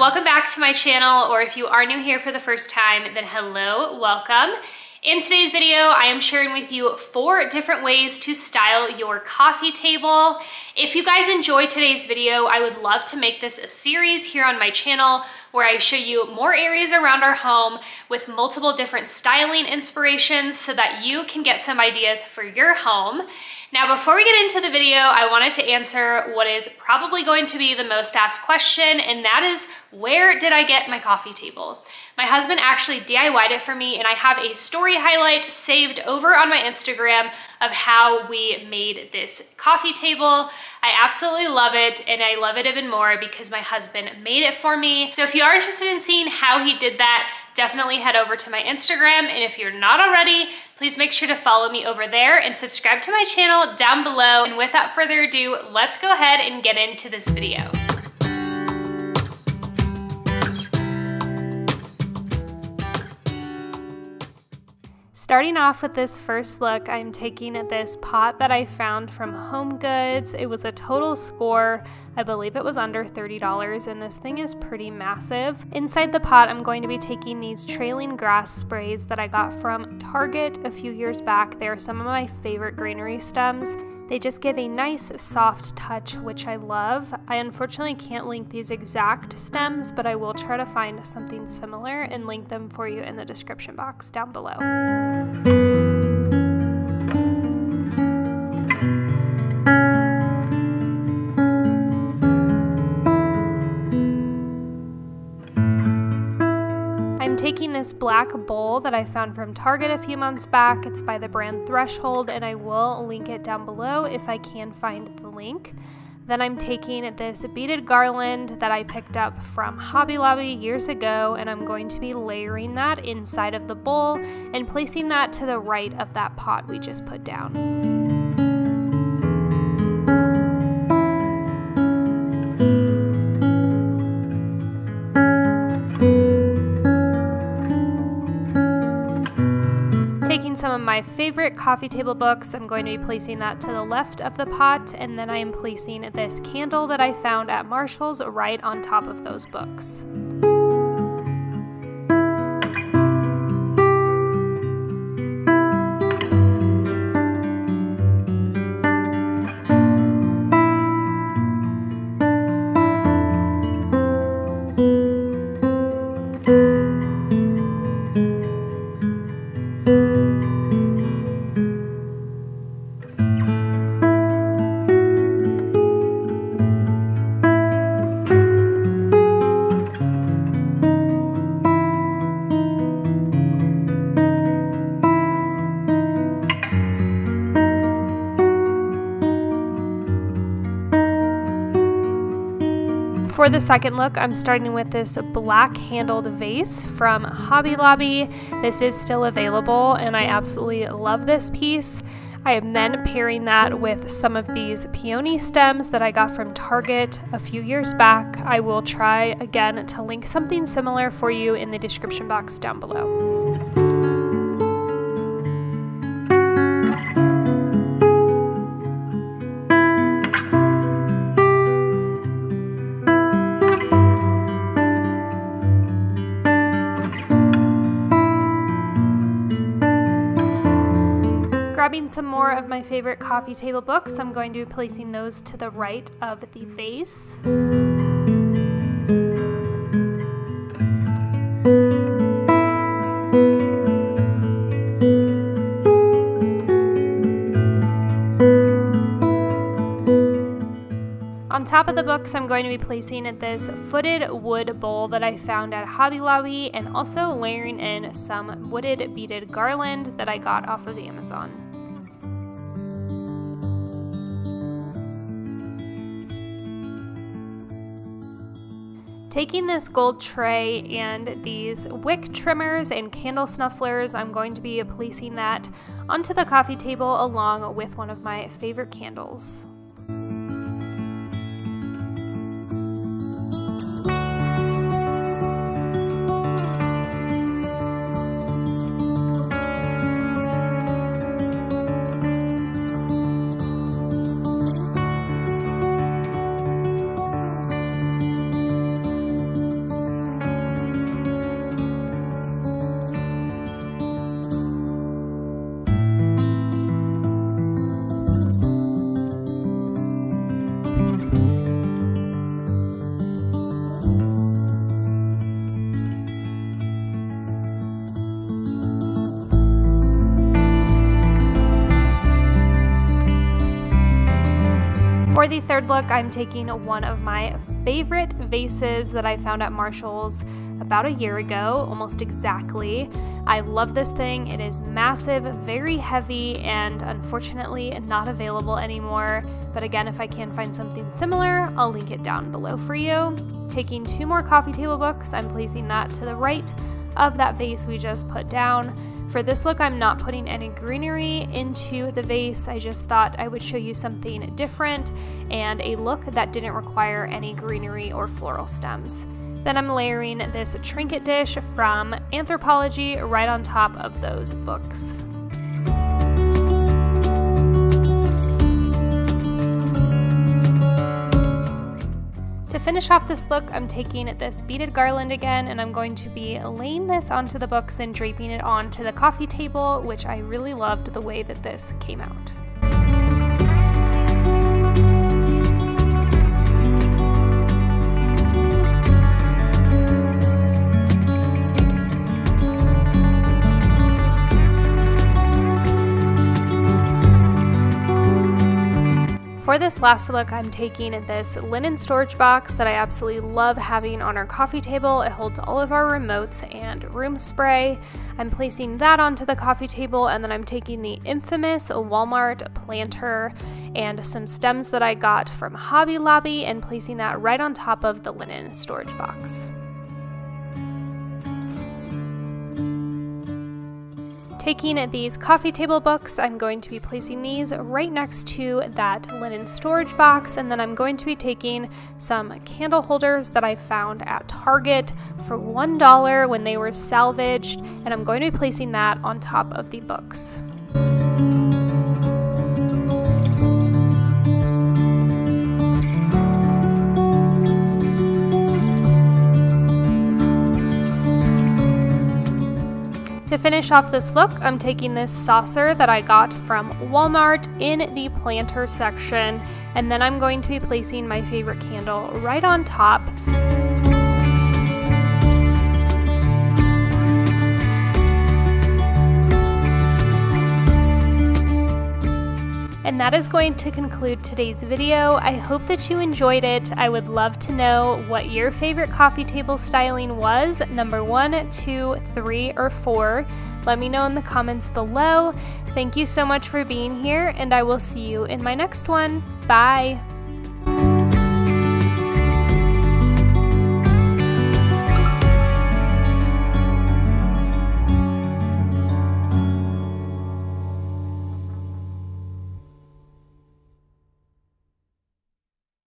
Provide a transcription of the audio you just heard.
welcome back to my channel or if you are new here for the first time then hello. Welcome. In today's video, I am sharing with you four different ways to style your coffee table. If you guys enjoyed today's video, I would love to make this a series here on my channel where I show you more areas around our home with multiple different styling inspirations so that you can get some ideas for your home. Now, before we get into the video, I wanted to answer what is probably going to be the most asked question, and that is, where did I get my coffee table? My husband actually DIY'd it for me, and I have a story highlight saved over on my Instagram of how we made this coffee table. I absolutely love it, and I love it even more because my husband made it for me. So if you are interested in seeing how he did that, definitely head over to my Instagram. And if you're not already, please make sure to follow me over there and subscribe to my channel down below. And without further ado, let's go ahead and get into this video. Starting off with this first look, I'm taking this pot that I found from HomeGoods. It was a total score. I believe it was under $30 and this thing is pretty massive. Inside the pot, I'm going to be taking these trailing grass sprays that I got from Target a few years back. They are some of my favorite greenery stems. They just give a nice soft touch, which I love. I unfortunately can't link these exact stems, but I will try to find something similar and link them for you in the description box down below. Taking this black bowl that I found from Target a few months back. It's by the brand Threshold, and I will link it down below if I can find the link. Then I'm taking this beaded garland that I picked up from Hobby Lobby years ago, and I'm going to be layering that inside of the bowl and placing that to the right of that pot we just put down. Some of my favorite coffee table books. I'm going to be placing that to the left of the pot, and then I am placing this candle that I found at Marshalls right on top of those books. For the second look, I'm starting with this black handled vase from Hobby Lobby. This is still available and I absolutely love this piece. I am then pairing that with some of these peony stems that I got from Target a few years back. I will try again to link something similar for you in the description box down below. Grabbing some more of my favorite coffee table books. I'm going to be placing those to the right of the vase. On top of the books, I'm going to be placing this footed wood bowl that I found at Hobby Lobby and also layering in some wooded beaded garland that I got off of Amazon. Taking this gold tray and these wick trimmers and candle snufflers, I'm going to be placing that onto the coffee table along with one of my favorite candles. For the third look, I'm taking one of my favorite vases that I found at Marshalls about a year ago, almost exactly. I love this thing. It is massive, very heavy, and unfortunately not available anymore. But again, if I can find something similar, I'll link it down below for you. Taking two more coffee table books, I'm placing that to the right of that vase we just put down. For this look, I'm not putting any greenery into the vase. I just thought I would show you something different and a look that didn't require any greenery or floral stems. Then I'm layering this trinket dish from Anthropologie right on top of those books. Finish off this look, I'm taking this beaded garland again and I'm going to be laying this onto the books and draping it onto the coffee table, which I really loved the way that this came out. This last look, I'm taking this linen storage box that I absolutely love having on our coffee table. It holds all of our remotes and room spray. I'm placing that onto the coffee table and then I'm taking the infamous Walmart planter and some stems that I got from Hobby Lobby and placing that right on top of the linen storage box. Taking these coffee table books, I'm going to be placing these right next to that linen storage box, and then I'm going to be taking some candle holders that I found at Target for $1 when they were salvaged, and I'm going to be placing that on top of the books. To finish off this look, I'm taking this saucer that I got from Walmart in the planter section, and then I'm going to be placing my favorite candle right on top. And that is going to conclude today's video. I hope that you enjoyed it. I would love to know what your favorite coffee table styling was, number one, two, three, or four. Let me know in the comments below. Thank you so much for being here, and I will see you in my next one. Bye!